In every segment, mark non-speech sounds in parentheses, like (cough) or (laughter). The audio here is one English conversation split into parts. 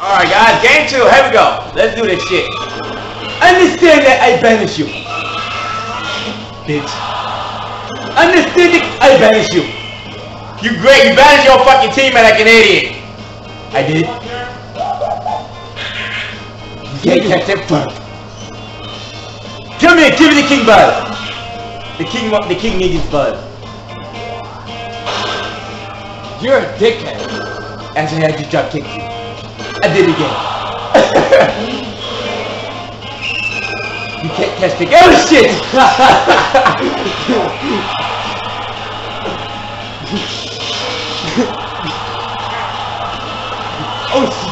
Alright guys, game two, here we go. Let's do this shit. Understand that I banish you. Bitch. Understand that I banish you. You great, you banished your fucking teammate like an idiot. I did. You can't catch that fuck. Come here, give me the king buzz. The king the king needs buzz. You're a dickhead. Actually, I just drop kicked you. I did it again. (laughs) you can't catch the Oh shit! (laughs) oh shit!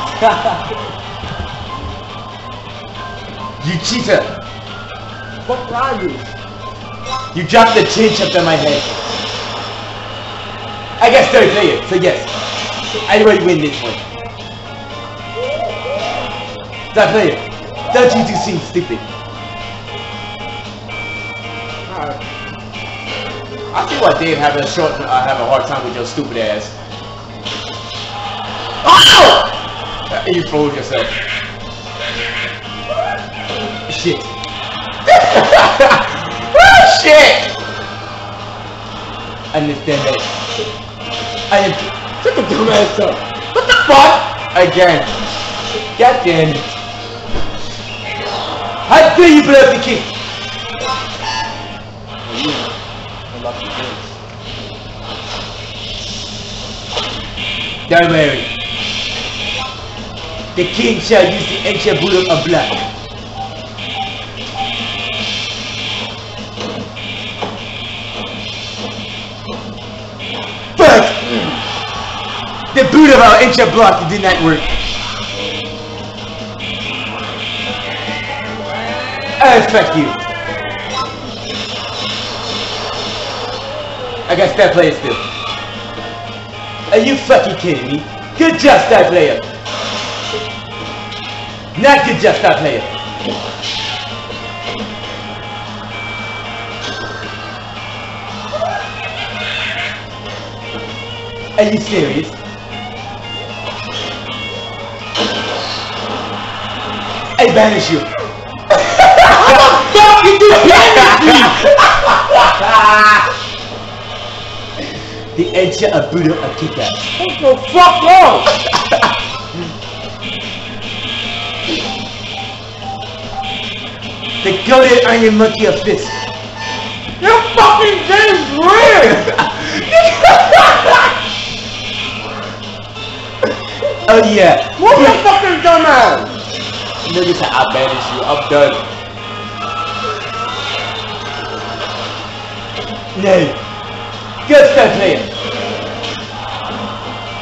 you cheater! What are you? You dropped the chin chip on my head. I guess third player, so yes. I already win this one. Third player. You seem stupid. I see why Dave having a short, uh, have a hard time with your stupid ass. Oh! You fooled yourself. Shit. (laughs) oh shit! Understand that. I am. Shut the dumb ass up. What the fuck? Again. God damn it. Love you, bitch. Don't worry. The king shall use the ancient Buddha of. But the boot of our ancient block did not work. Oh, fuck you. I got star player still. Are you fucking kidding me? Good job, star player. Not good job, star player. Are you serious? I banish you. The ancient of Buddha of. What the fuck off? The goaded iron monkey of fist. Your fucking game's rigged! Oh yeah. What the fucking dumb ass? Nigga said I banish you. I'm done. No. Good star player.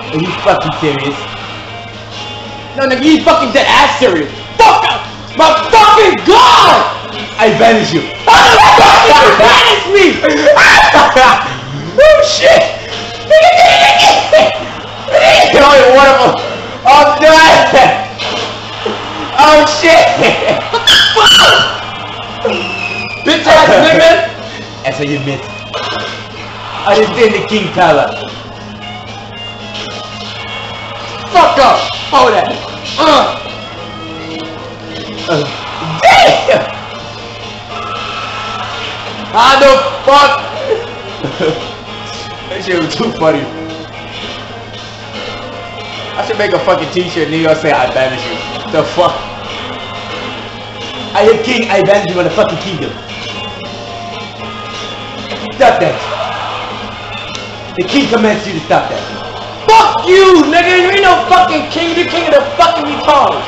Are you fucking serious? No, no, you fucking dead ass serious. Fuck up! My fucking god! I banish you. How the fuck did you banish me? (laughs) oh shit! Only one of them. I'm done. Oh shit! (laughs) Bitch ass nigga! That's how you miss. Understand the king power. Fuck up! Hold that! Uh! Oh. Damn! How the fuck? (laughs) that shit was too funny. I should make a fucking t-shirt and you'll say I banish you. The fuck? I am king, I banish you in the fucking kingdom. Stop that. The king commands you to stop that. Fuck you, nigga! You ain't no fucking king, You're king of the fucking retard!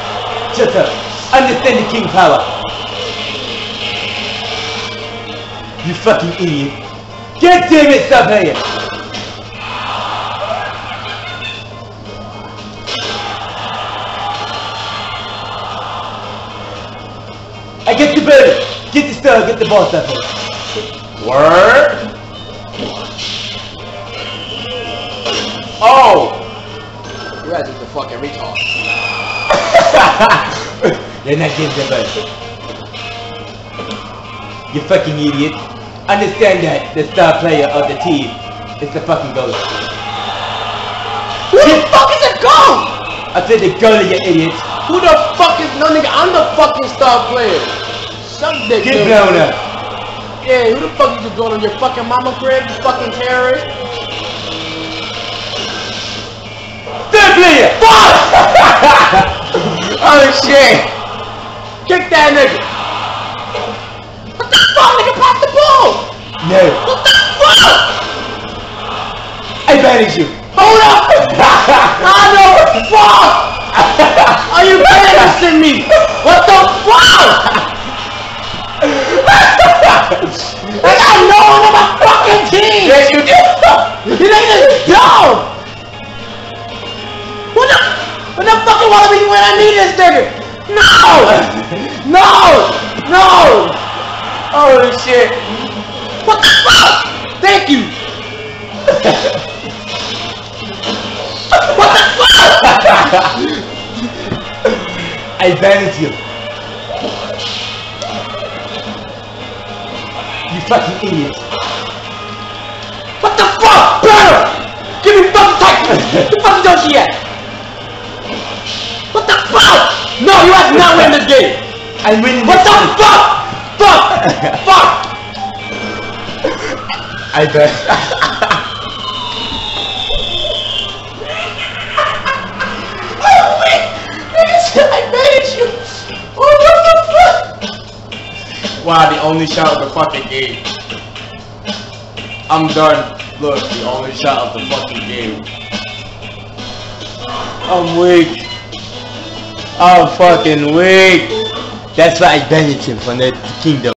Shut up. Understand the king's power. You fucking idiot. God damn it, stop here. I get the bird. Get the star, get the ball, stop playing. Word? Oh! You guys is the fucking retard. (laughs) They're not getting the bird. You fucking idiot. Understand that the star player of the team is the fucking ghost. Who the fuck is a ghost? I said the girl, you idiot. Who the fuck is no nigga? I'm the fucking star player. Suck dick. Get blown up. Yeah, who the fuck is just going on your fucking mama crib? You fucking terrorist. Player. (laughs) Oh shit! Kick that nigga. What the fuck, nigga? Pass the ball. No. What the fuck? I banish you. Hold up! (laughs) I know what the fuck! (laughs) Are you banishing me? What the fuck? I need this nigga? No! No! No! Holy shit! What the fuck? Thank you! what the fuck? I banish you. You fucking idiot. What the fuck? Better! Give me fucking tight! the fuck is Yoshi at? What the fuck? No, you have not win this game! I'm winning What the game. fuck? Fuck! (laughs) fuck! I bet. I managed you! Oh, what the fuck? Wow, the only shot of the fucking game. I'm done. Look, the only shot of the fucking game. I'm weak. I'm fucking weak. That's why I banished him from the kingdom.